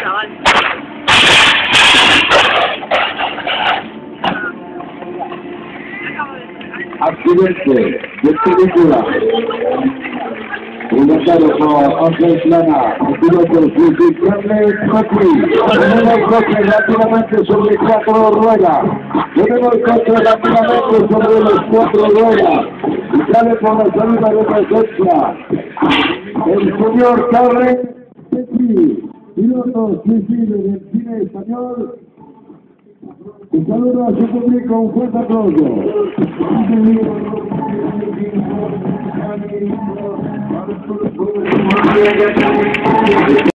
chaval. Accidente de película. Presentado por Ángel Plana, piloto Susi Carles Coqui. Tenemos el coche rápidamente sobre cuatro ruedas. Tenemos el coche rápidamente sobre las cuatro ruedas. Y sale por la de presencia. El señor Coqui, piloto Susi del cine español. Un saludo a su público, un fuerte aplauso.